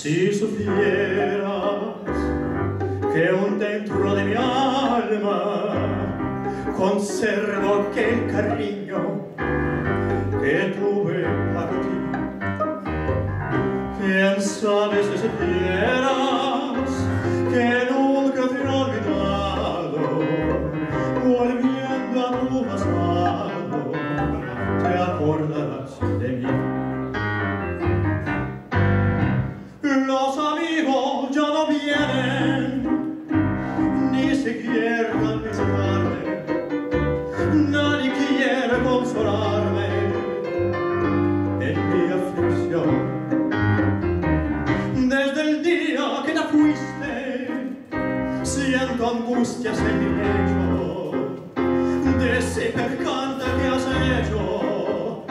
Si supieras que un dentro de mi alma conservo aquel cariño que tuve para ti. ¿Quién sabe si supieras angustia se mi peggio de se per canta che aseggio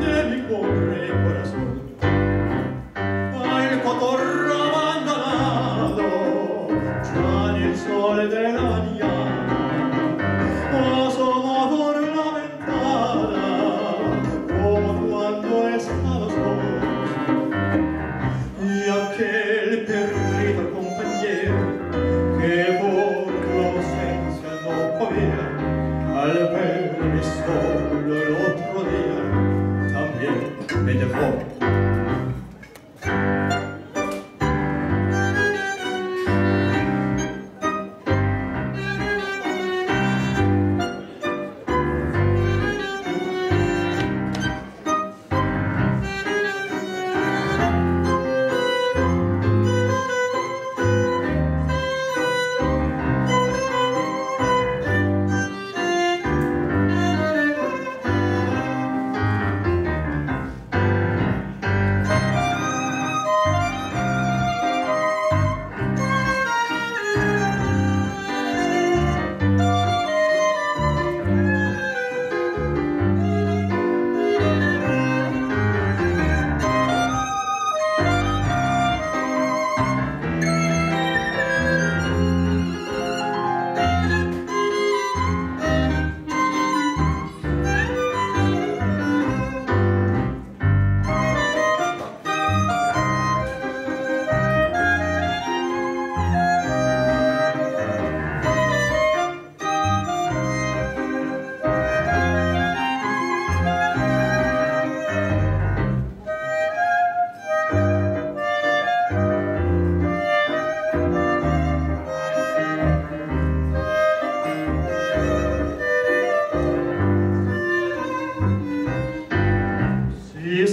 de mi cuore corazón al cotorro abandonado già nel sole della niña metaphor.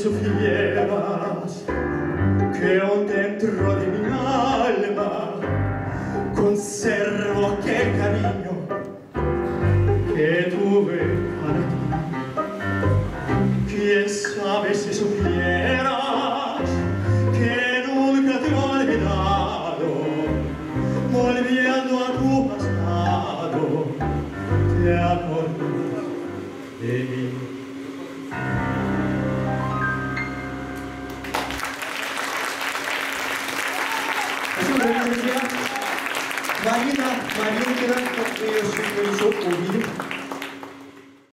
soffrieras che ho dentro di mia alma conservo aquel cariño que tuve para ti quién sabe si supieras que nunca te he olvidado volviendo a tu pasado te acordas de mí Спасибо, дорогие друзья. Марина Маринкина, как мы ее еще увидим.